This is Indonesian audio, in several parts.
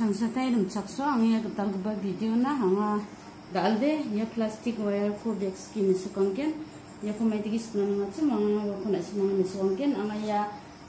Sangsatai dum chakso ang ya ketal geba video na hanga dalde ya plastic wire ko bag ski misukongken ya ko mai digis na nga chu manga ko na sinang misukongken anga ya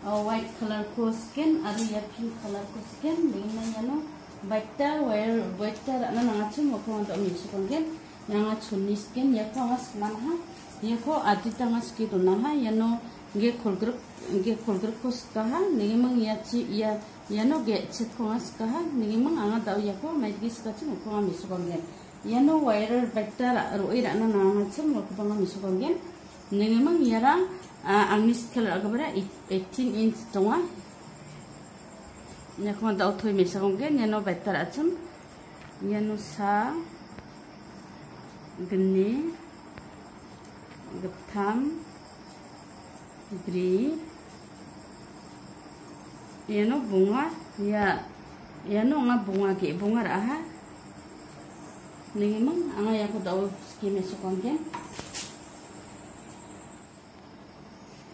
white color ko skin ari ya pink color ko skin dingna ya no baita wire baita na nga chu mo ko ndo misukongken nga chunni skin ya ko mas man ha ya ko adita nga ski to na ha ya no ge kolgrup ge kolgrup ko ska ha ni mang ya chi ya yano ge chet ko as ka ni mang anga dau ya ko mai gis ka chu ko mi su kong gen yano wire vector ro ira na na ma chu ko ko mi su kong gen ni mang yara angni scale aga bara 18 inch tonga ko dau thoi mi su kong gen yano vector achum yano sa gni gtham bri yano bunga ya yano nga bunga ke bunga raha. Ningi mang anga ya ko daw skime so kongen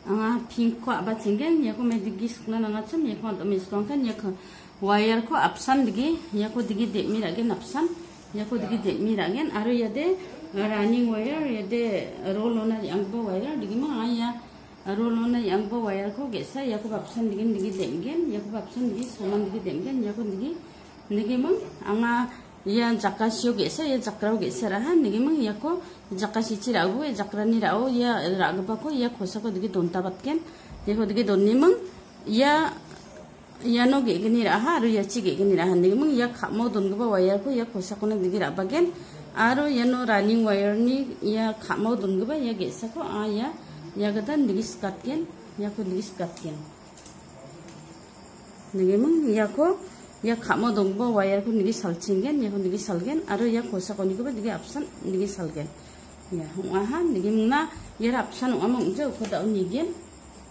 anga pink ko aba cingen ya ko medigis na nga chum ya ko mis kongen ya ko wire ko apsan digi ya ko digi de mi ragen apsan ya ko digi de mi ragen. Aro ya de running wire ya de roll ona yang bo wire digi mang anga ya rolona yang bo wire ko gesa ya ko babsan digin digi dengen ya ko babsan digi soman digi dengen ya ko digi digi mang anga ya jakasio gesa ya jakrao gesa raha digi mang ya ko jakasi chiragu ya jakrani rao ya ragba ko ya khosa ko digi donta batken ya ko digi donni mang ya ya no ge gini raha aru ya chi ge gini raha digi mang ya khamo dongba wire ko ya khosa ko na digi rabagen aro ya no running wire ni ya khamo dongba ya gesa ko a ya yagadan nigis katken yako nigis katken nigemang yako ya khamo dongbo wire ko nigis salchingen yako nigis salgen aro ya kosa ko nigoba dige apsan nigis salgen ya ungaha nigem na ya apsan unga mong je ko da unigen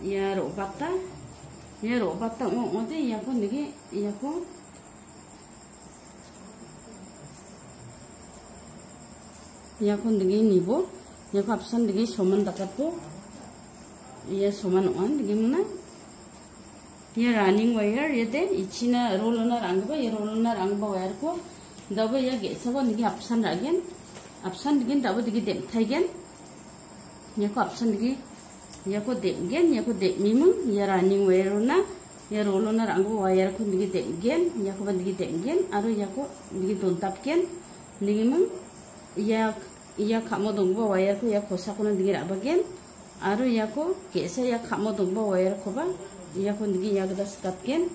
ya ro bata ya ro bata unga ode yako nigi yako yako nigi nibo yako apsan nigi soman dakato ya soman on gimana ya running wire ya de ichina roller angba ya roller angba wire ko daba ya ge sabo nigi apsan ragen apsan digin daba digi dem thaigen ya ko apsan digi ya ko dem gen ya ko dem mimung ya running wire na ya roller angba wire ko digi dem gen ya ko digi dem gen aro ya ko digi don tap gen nigi mung ya ya kamo dongbo wire ya aru yako kesa ya kamo dongba wire ko ba yako nigi ya gada skatken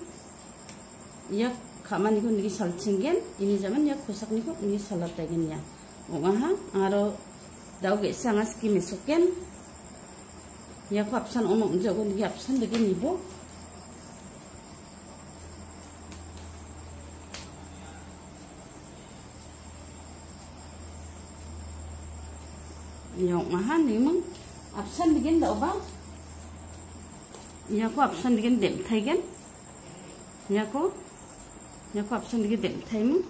ya kama niko nigi salchingen ini zaman ya kosak niko nigi salat tagen ya. Ongaha aro dau kesa ngas ki mesoken ya ko apsan ono unja ko nigi apsan degi nibo. Ya ongaha nimang absen begin da oba. Ya ko absen begin dem thaigen ya ko ya ko absen begin dem thaimu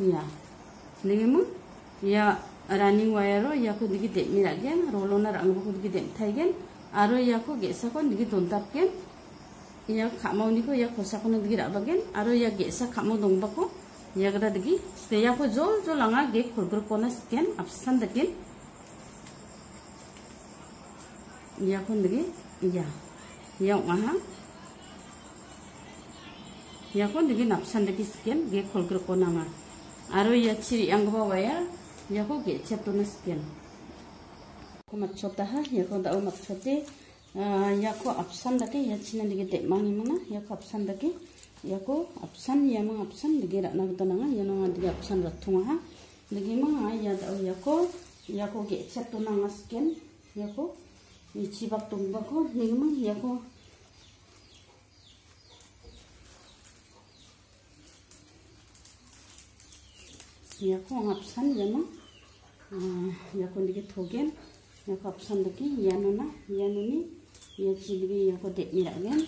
ya nigemu ya running wire ro ya ko digi dem mi ragen rolona rang ko digi dem thaigen aro ya ko gesa ko digi dontap gen ya khamau ni ko ya khosa ko digi rabagen. Aro ya gesa khamau dongba ko ya gada digi. Ya ko jo jo langa ge khurgur ko na scan absen dagin iya kon degi iya. Iya ngaha iya kon degi napsan degi skin ge kol gro ko nama aro ya chiri ang ba waya ya ko ge cheto na skin. Ko mat chota ha ya ko da mat chote. Ya ko apsan dagi ya china degi de mani mana ya ko apsan dagi ya ko apsan ya mang apsan degi ra na gta nanga ya nanga degi apsan ratunga ha. Degi mang ya da ya ko ya ko ge cheto na skin ya ko 이 지박 동바고 이거만 야고 야고 합산 야마 아 야고 이게 토겐 야고 합산 daki 야노나 야노니 ya chilgi yako de miragen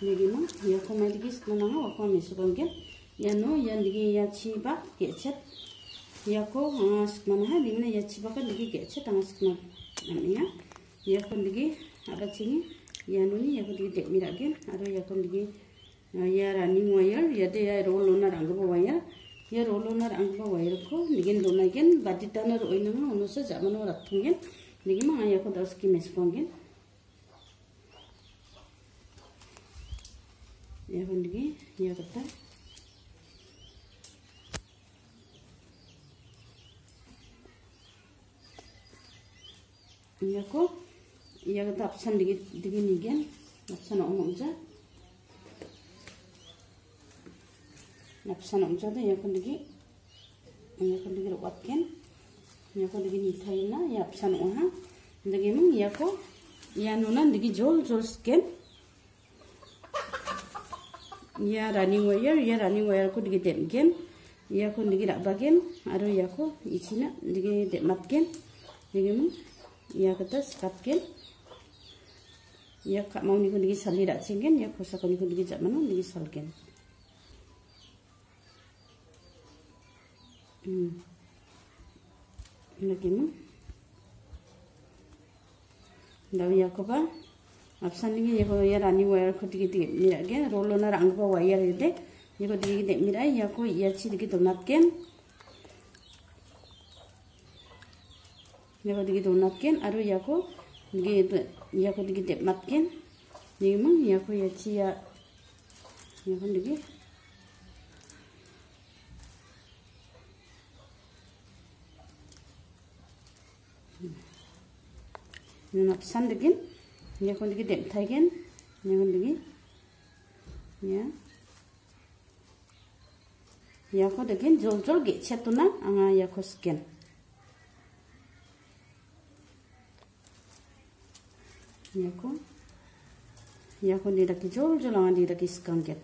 nigima yako medigi skunanga wako misukongen yano yandigi ya chiba gechet yako skmana ha digna ya chiba ka digi gechet anga skmana namanya ya kon digi apa cini ya nuni ya kon digi dek miragen aro ya kon digi ya running wire ya de ya roll onar angba wire ya roll onar angba wire ko nigin donagen baditanar oinanga onosa jamano rathungen nigi ma ya ko das ki meskongen ya ko nigi ya kata ya ko ya kata apsan digi digi nigen apsan omong ja napsan omjada ya kondigi ya kondigi rokatken ya kondigi nithaina ya apsan oha ndagi mung ya ko ya nuna ndigi jol jol sken ya running wire ya running wire ko digi demgen ya ko ndigi rabagen aro ya ko ichina ndigi dematgen ndigi mung ya kata skatken ya kak mau ni ko ndigi sali ratsengen ya kosa ko ni ko ndigi jamanu ndigi salgen Hmm. Lagi mo. Dawi ako ba? Apsan ni ko ya rani wire ko tigi tigi mira ge rolo na rang ba wire. Ye ko tigi de mira ya ko ya chi tigi donat ken. Ya ko tigi donat ken aru ya ko ge ya ko tigi de mat ken. Ni mo ya ko ya. Chi ya. Ya ko tigi nap sandigin ya kondigi dem thaigen ya. Kondigi ya ya ko degin jol jol ge chetuna anga ya ko sken ya ko ya ko ni daki jol jol anga di daki skangen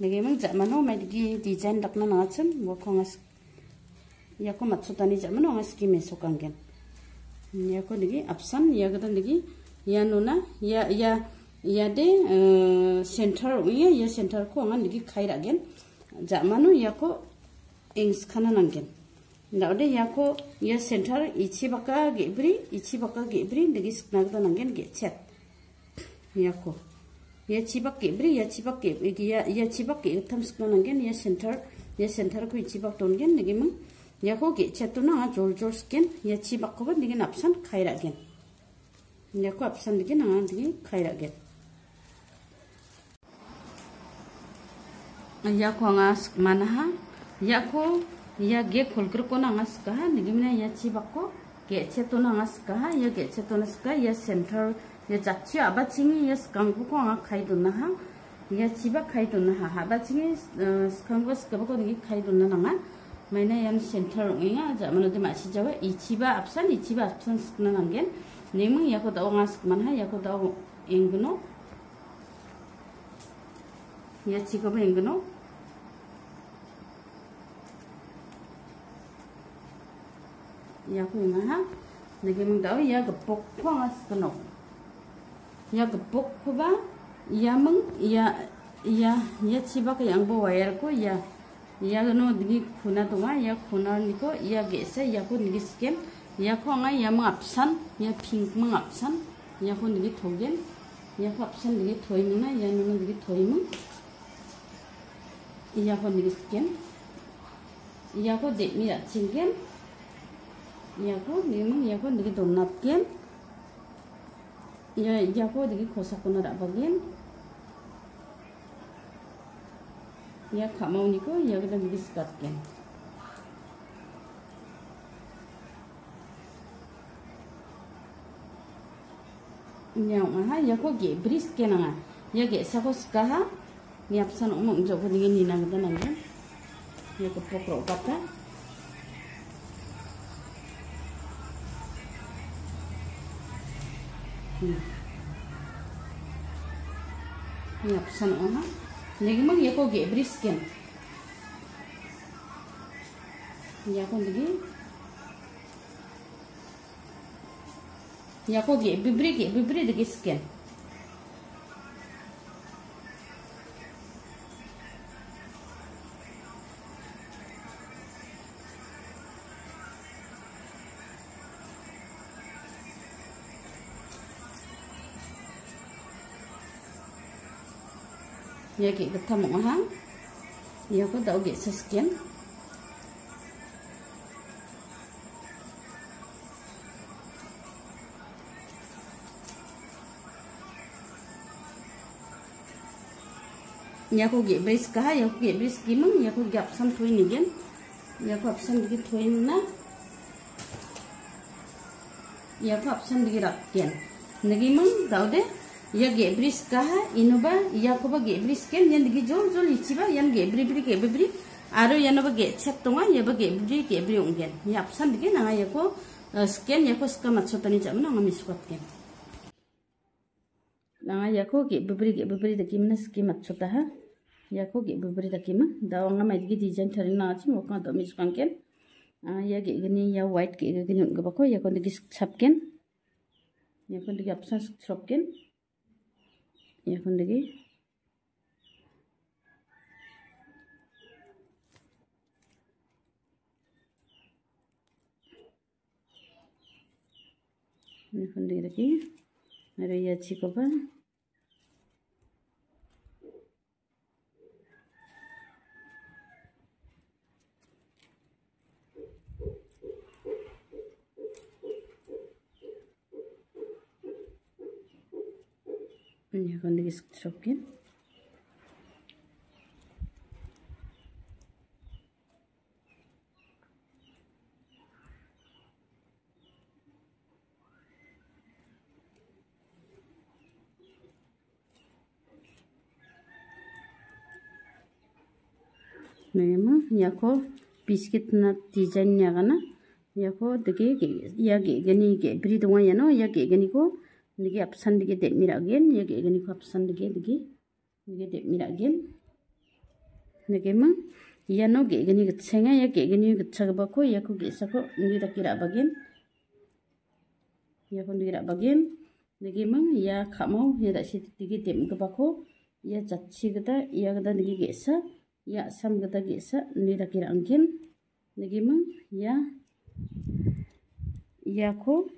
Lagi mang zaman oh mai di design dak na ngacem wo ko ngas ya ko matsu tani zaman oh ngas ki meso kangen ya ko lagi apsan ya ga lagi ya nuna ya ya ya de center ya ya center ko ngan lagi khaira gen zaman oh ya ko ings khana nangen Nda ya ko ya center ichi baka gebri ichi baka gebri lagi snagda nangen ge chat ya ko ya chibak ke bri ya chibak ke ya ya chibak ke tham skna nangen ya center ya center ko chibak ton gen nigi mang ya ko ge chatuna jol jol sken ya chibak ko nigi napsan khaira gen या को angas mana ha ya ko ya ge kholkr ko nangas ka nigimna ya chibak ko ge che to nangas ka ya ge che to nas ka ya center ya jakchi aba chingi ya skangbu ko anga khai dun na ha ya chibak khai dun na ha aba chingi skangbu skab ko ngi khai dun na nanga मैंने यम सेंटर उंगा जामनो दे मासि जावे इचिबा अपसन इचिबा अपसन स्कना नांगेन नेमु याको दाव ngas man ha yako daw engno ya chiga ba engno yako inga ha nagi mung da ya gapok kwanga skno ya gepuk ba ya meng ya ya ya ciba ke yang bawa ya ko ya ya no digi kuna tunga ya kuna niko ya gese ya ko digi skem ya ko ngai ya mengapsan ya pink mengapsan ya ko digi togen ya ko apsan digi toy mena ya no digi toy meng ya ko digi skem ya ko de mi ya cingen ya ko ni meng ya ko digi donat kem ya jako digi kosa kuna rak bagian ya kak mau niko ya kita digi sekat kan ya ha ya ko ge bris ke na ya ge sa ko ska ha ni apsan umong jo ko digi ni na gada na ya ko pokro kata Yapsan ona. Lagi mag ya ko ge brisken. Ya ko lagi. Ya ko ge bibri ge bibri de sken. ya ge gata mo ha ya ko dau ge sa skin ya ko ge bris ka ya ko ge bris kimang ya ko gap sam thui ni gen ya ko option digi thui na ya ko option digi rak gen nagi mang dau de ya gebris kaha inoba ya koba gebris ken yan digi jol jol ichiba yan gebri bri gebri aro yanoba ge chep tonga yaba gebri gebri ungen ya apsan digi nanga ya ko scan ya ko ska machotani jamna ngami sukat ken nanga ya ko gebri gebri dagi mana ski machota ha ya ko gebri dagi ma dawa ngama digi design thari na achi mo ka domi sukan ken ya ge gani ya white ge gani ngaba ya ko digi chap ken ya ko digi apsan chop ken এখন দেখি এখন দেখি দেখি আর এই আছি কবা এখন দিকে সবকে Nemo, yako biscuit na design niya kana. Yako deke ya ge gani ge bri dunga yano ya ge gani ko niki apsan digi dek. Mira ya ge gani ko apsan digi digi niki dek mira gen niki ma ya no ge gani gitsenga ya ge gani gitsaga bako ya ko gesa ko niki daki ra bagen ya ko niki ra bagen niki ma ya kamau ya da si digi dem ga bako ya jatsi gada ya gada niki gesa ya asam gada gesa niki daki ra anggen niki ma ya. Ya ko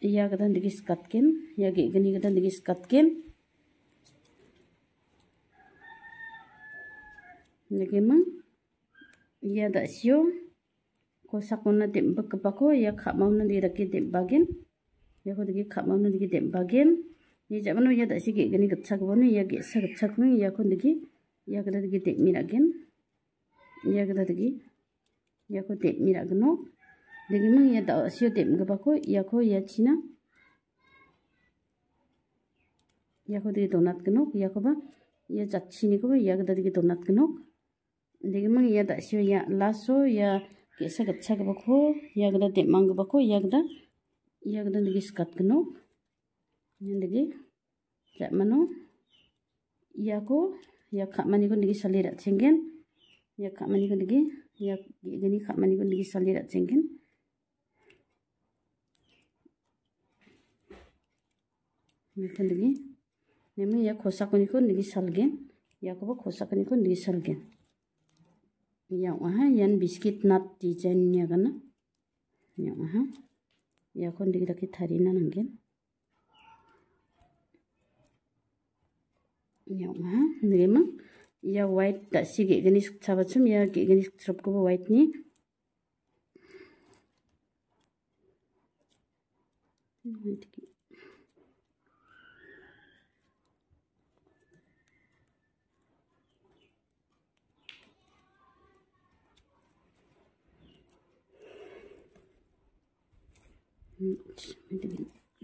ya gadan digis katken ya ge gani gadan digis katken lagi ya da sio ko sakona dem bakapako ya khamau na diraki dem bagen ya ko digi khamau na digi dem bagen ya jamano ya da si ge gani gatsak ya ge sa gatsak ni ya ko digi ya gada digi dem miragen ya gada digi ya ko dem miragno Dagi mang ya da sio dem ga bako ya ko ya china. Ya ko dagi donat genok ya ko ba ya jat chini ko ya ga dagi donat genok. Mang ya da sio ya laso ya kesa gatcha ga bako ya ga dem mang ga bako ya ga ya ga dagi skat genok. Ya dagi ja mano ya ko ya kak mani ko dagi salira cenggen. Ya kak mani ko dagi ya gini kak mani ko dagi salira cenggen. Mekhan lagi. Nemi ya khosa kuni ko nigi salgen. Ya ko khosa kuni ko nigi salgen. Ya wah yan biskit nut design nya kana. Ya wah. Ya ko nigi lagi tharina nangen. Ya wah nigi ma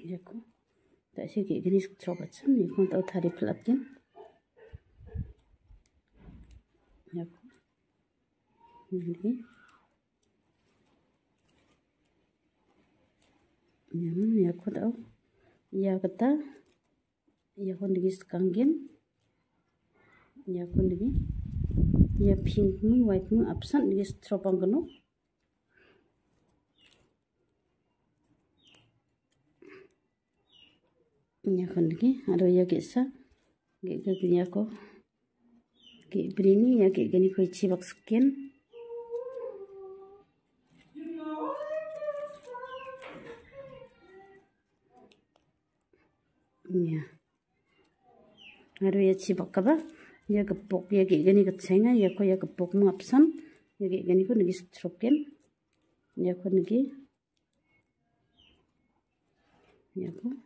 ይደኩ ታሲ ግን ትሮበትም ይኮንጣው ታሪ ፕላትም ያኩ እንግዲህ nyamun ya ko daw ya kata ya ko ndigi skangin ya ko ndigi ya pink mu white mu absent ndigi stropang gano nya kon aduh ya ge sa ge ge nya ko ge ya ge gani ko chi bak skin ya aduh ya chi bak ya kepok ya ge gani kecengah ya kok ya kepok mapsan ya ge gani ko lagi stroken kan. ya ko lagi. Ya ko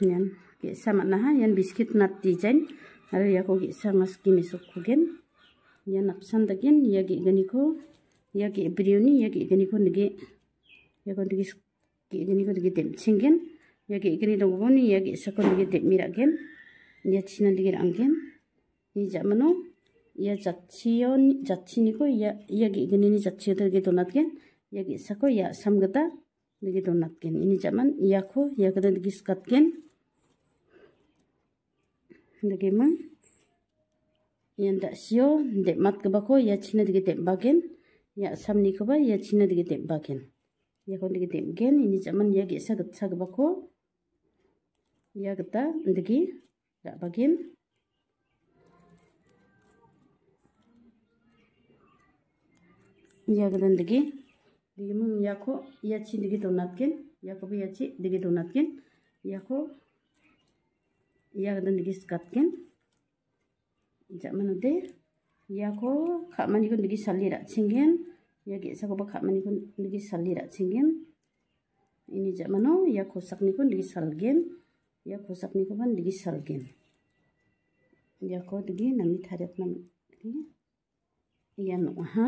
yan gisa sama na ha yan biscuit nut design aro ya ko gisa ngas gini sokugen yan napsan dagen ya gi gani ya ko ya gi biryani ya gi gani ko nge ya ko gi gani ko nge dem chingen ya gi gani dong bo ni ya gi sa ko nge dem mira gen. Ya chinan digen anggen ni jamano ya jatchiyon jatchini ko ya ya gi gani ni jatchiyo der ge donat gen. Ya gi sa ko ya samgata nge donat gen. Ini jaman ya ko ya kadan gi skat gen dagimang yan da sio dep mat ke bako ya cina dige dep bagen ya sam ni ba ya cina dige dep bagen ya kon dige dep gen ini zaman ya gesa getsa ya ke bako ya geta dige da bagen ya kita dige dige mung ya ko ya chi dige donatken ya ko ya chi donat donatken ya ko ya kita ndegi skatkin ja manude ya ko khamani ko ndegi salira chingen ya ge sa ko ba khamani ko ndegi salira chingen ini jamano ya kosak ni ko ndegi salgen ya kosak ni kapan digi salgen ya ko digi nami tharet nam digi ya no ha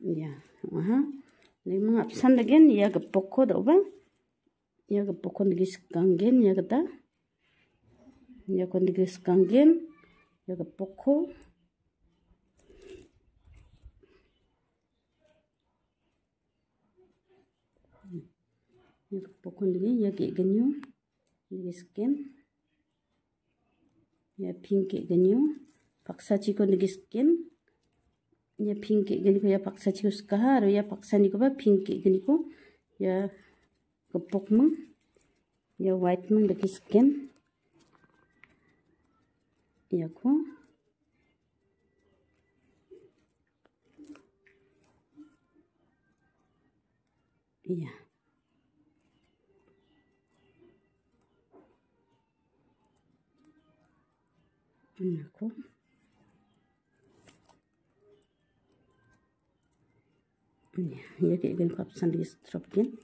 ya ha ni mga apsan dagen ya gepok ko do ba ya gepok ko digi skangen ya kata ya ko digi skangen ya gepok ko pokon lagi ya ke ganyo lagi scan ya pink ke ganyo paksa chiko lagi scan ya pink ke gani ko ya paksa skaha aro ya paksa ni ko ba pink ke ya kepok mong ya white mong lagi scan ya ko Iya. Yeah. aku ya kayak gini kapsan di stropkin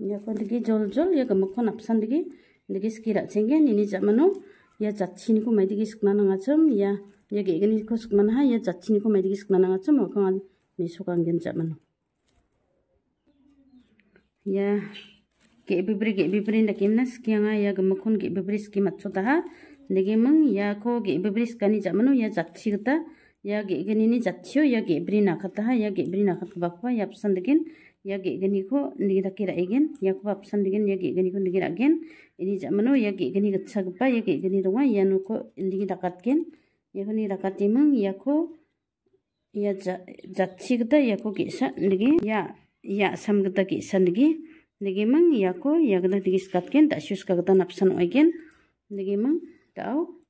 ya kon digi jol jol ya gemakon apsan digi. Digi skira cenggen ini jamano ya jatchini ko mai digi skna nanga chum ya. Ya kayak gini ko skman ha ya jatchini ko mai digi skna nanga chum ko ngan mesukang gen jamano ya ge bibri ge bibri nda kimna skianga ya gamakun ge bibri ski matso daha nege mang ya ko ge bibri skani jamanu ya jakchi gata ya ge gani ni jatchio ya ge bibri na khata ya ge bibri na bakwa ya psan degen ya ge gani ko nigi dakira igen ya ko psan degen ya ge gani ko nigi ragen ini jamanu ya ge gani gatsa gpa ya ge gani ronga ya no ko nigi dakat gen. Ya ko ni dakat timang ya ko ya jatchi gata ya ko ge sa nigi ya ya sam gata ge sa nigi Lagi mang ya ko ya gada digi skatken tak syus ka gada napsan oigen. Lagi mang tau.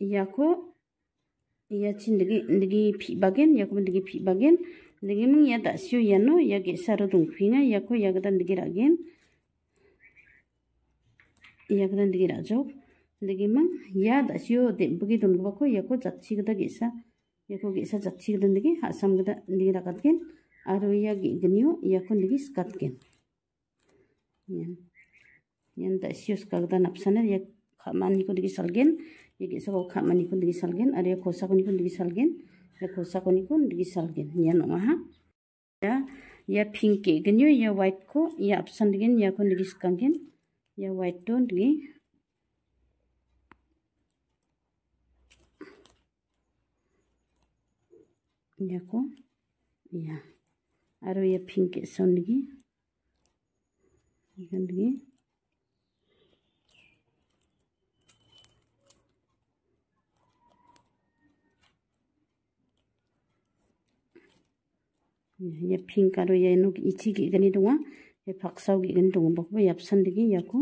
Ya ko ya chin digi digi pi bagen ya ko digi pi bagen. Lagi mang ya tak syu ya no ya ge saru dung pinga ya ko ya gada digi ragen. Ya gada digi rajok. Lagi mang ya tak syu de bagi dung ko ya ko jatchi gada gesa. Ya ko gesa jatchi gada yan yan da sius ka da napsana ya khamani ko digi salgen ya gi sa ko khamani ko digi salgen ya kosa ko ni ko digi salgen ya kosa ko ni ko digi salgen yan no ha. Ya ya pink ke ganyo ya white ko ya option digin ya kon digis kangin ya white don digi ya ko ya. Aro ya pink ke son digi ikan digi ya pink aro ya no ichi gi gani donga ya paksau gi gani donga bakba ya psan digi ya ko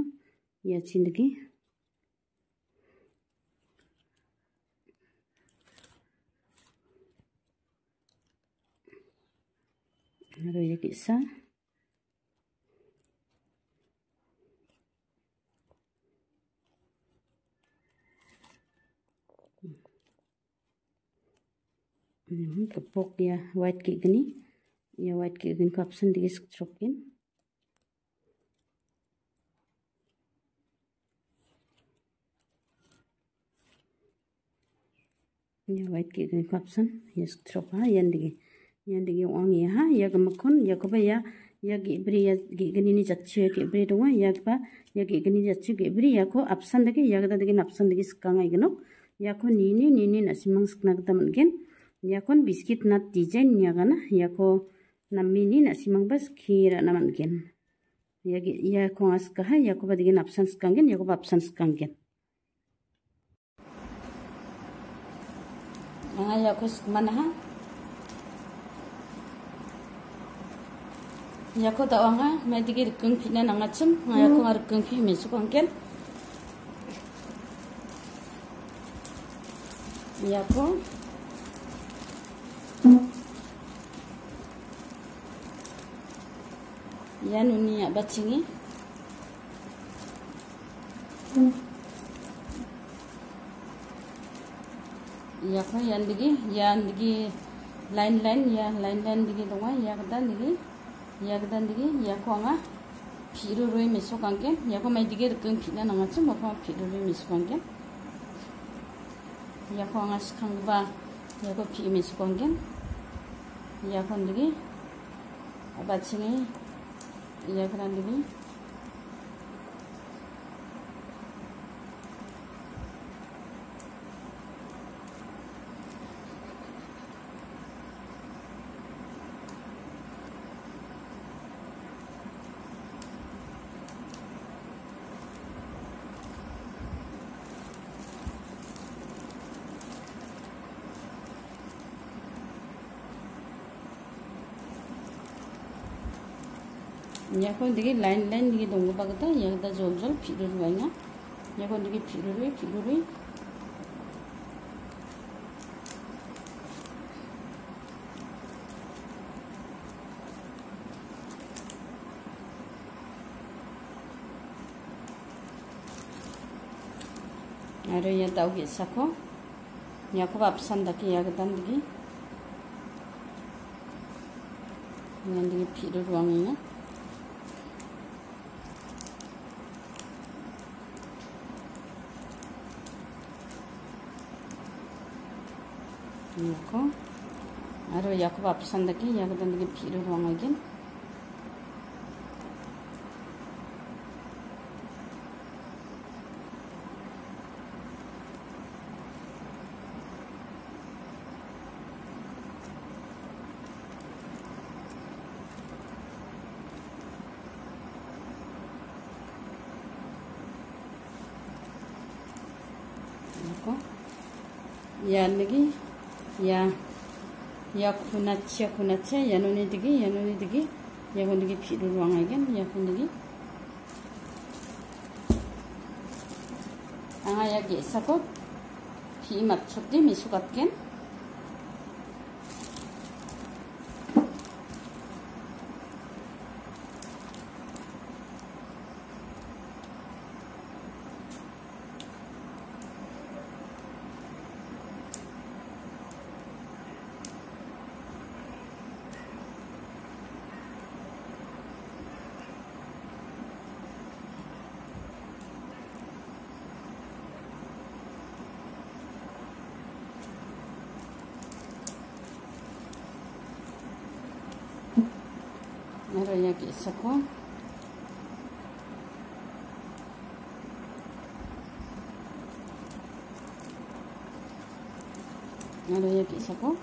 ya chin digi aro ya kisa kapok ya white ki gani ya white ki gani kapsan digi strokin ya white ki gani kapsan ya strok ha yan digi yan digi wang ya ha ya gamakon ya koba ya ya gibri ya gigani ni jatchu ya gibri donga ya ba ya gigani jatchu gibri ya ko apsan digi ya gada digi napsan digi skanga igano ya ko nini nini nasimang skna gada mungkin yakon biskit nat design nya gana yako namini na simang bas kira naman gen. Ya ya ko as ka yako badigin absence kangen yako absence kangen anga yako mana ha? Yako tawanga medigir kung pina nangachim yako ngar kung pi mesu kangen yako yan uni ya bacingi ya ko yan digi. Yan digi. Line line ya. Line line digi. Ya kedan digi. Ya kedan digi. Ya ko nga piru roi meso ya ko mai digi rekeng pina nanga chu mo ko piru roi meso kangen ya ko nga skang ba. Ya ko pi meso kangen ya ko digi. Bacingi या फिर अंडनी ya ko digi line line digi dongo bagata ya da jol jol phiru ruanga ya ko digi phiru rui phiru rui aro ya tau ge sako ya ko bab sanda ki ya gadan digi ya digi phiru ruanga 넣고 아로 야쿠 앞산다기 야그단다기 비를 왕하긴 넣고 야르기 ya ya kunachi ya kunachi ya nuni digi ya nuni digi ya kun digi piru ruang agen ya kun digi anga ya gesa ko pi matchoti misu katken Aro yak isa ko. Aro yak isa ko.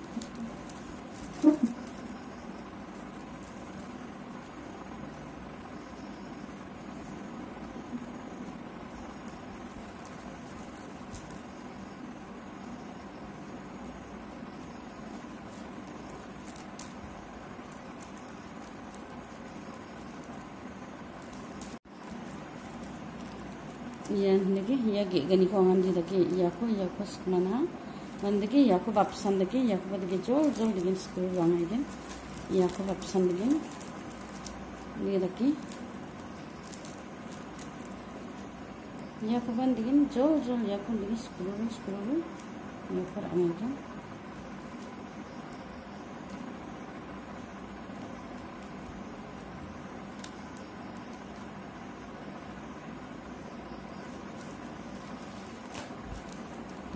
Yan lagi ya ge gani ko ngandi dagi ya ko ya ko skmana mandagi ya ko bapsan dagi ya ko dagi jo jo dagi skru wang igen ya ko bapsan dagi ni dagi ya ko ban dagi jo jo ya ko dagi skru skru ya ko rang igen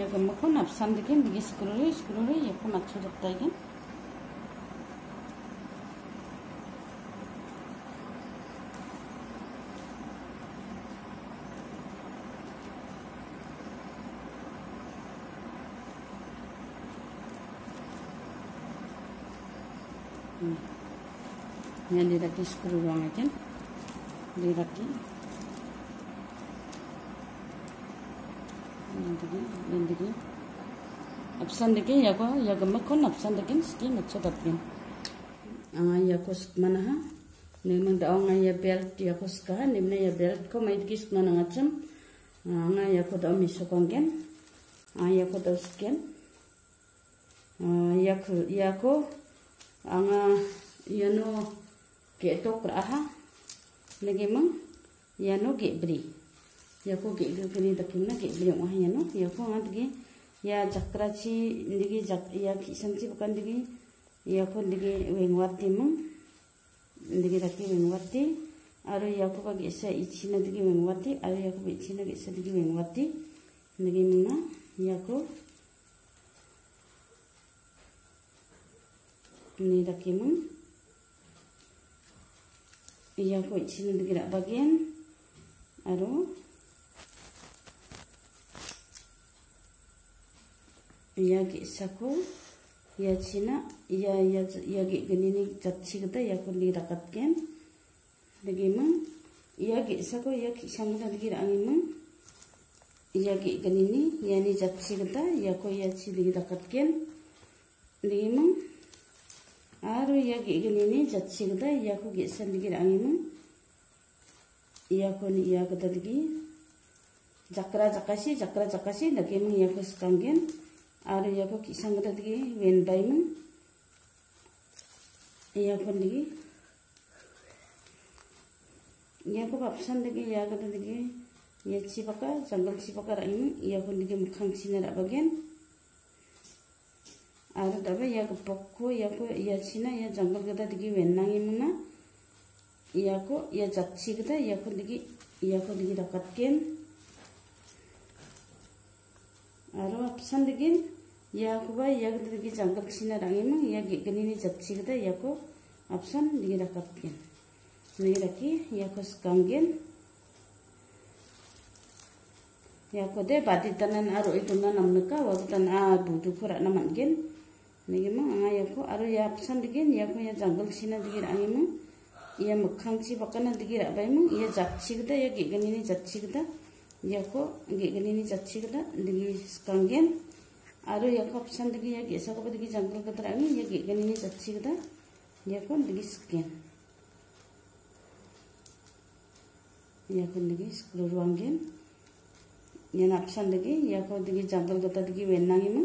lagi jauh jauh screw screw ya kan lagi macet ya kan screw buang aja 여 diraki screw wrong again. Diraki. Nandigi. Absandigi yago yagamako absandigi ski matchodapin. Anga yako skmana ha. Nemang daong ya belt yako ska nemna ya belt ko mait gis mana ngacam. Anga yako da misokongen. Anga yako da skin. Yako yako anga yano ke to praha lagi mang yano ge bri ya ko ge ge kini takin na ge bri wah yano ya ko ngat ge ya jakra chi ndigi jak ya kisan chi bukan digi ya ko digi wengwati mang ndigi taki wengwati aru ya ko ba ge sa ichi na digi wengwati aru ya ko ba ichi na ge sa digi wengwati muna ya ko ini taki mang iya ko ichina digerak bagian. Aro ge sako iya china iya iya iya ge geni ni jatchi gata iya ko digerak gen lagi mang iya ge sako iya ki samda digerak angin mang iya ge geni ni iya ni jatchi gata iya ko iya chi digerak gen lagi mang Aro ya ge gini ni jatsi gada ya ko ge san digi rangi mu. Ya ko ni ya gada digi. Jakra jakasi jakra jakasi lagi mu ya. Aro ya ko kisang gada digi wen bai mu. Ya ko digi. Ya ko bapsan digi ya gada digi. Ya cipaka janggal cipaka rangi mu. Ya ko digi mukhang sinar bagian. aru dabe ya pokko ya ko ya china ya jungle gada digi wenangi muna ya ko ya jatchi gada ya ko digi ya ko digi dakat ken aru apsan digi ya ko ba ya gada digi jungle china rangi mung ya gani ni jatchi gada ya ko apsan digi dakat ken ni raki ya ko skangen ya ko de badi tanan aru itu na namnuka wa tan a budu pura naman gen nigi ma anga yako aro ya pesan digin yako ya jungle sina digir angi ma iya mekhang chi bakana digir abai ma iya jatchi gada ya ge gani ni jatchi gada yako ge gani ni jatchi gada digi skanggen Aro ya ko option degi ya gesa ko degi jungle ka tarang ya ge gani ni jachi kada ya ko degi scan ya ko degi scroll wangen ya option degi ya ko degi jungle ka degi wenang ima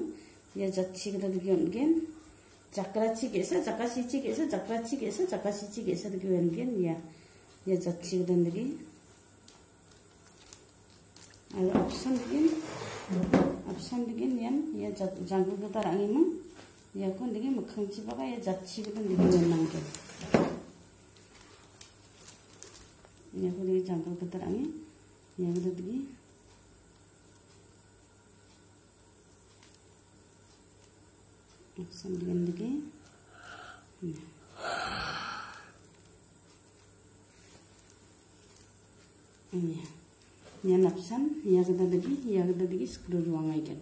ya jachi kada degi ongen 자크라치 게서 자카시치 게서 자크라치 게서 자카시치 게서 degi wengen ya ya jachi kada degi aro option degi absan digi nian ya jangkul kita rangi mah. Ya kon digi makhang ci baga ya jatsi kita digi wenang ke ya kon digi jangkul kita rangi ya kita digi absan digi digi Yeah. Yan absan, ya kita dagi, ya kita dagi screw ruang aja.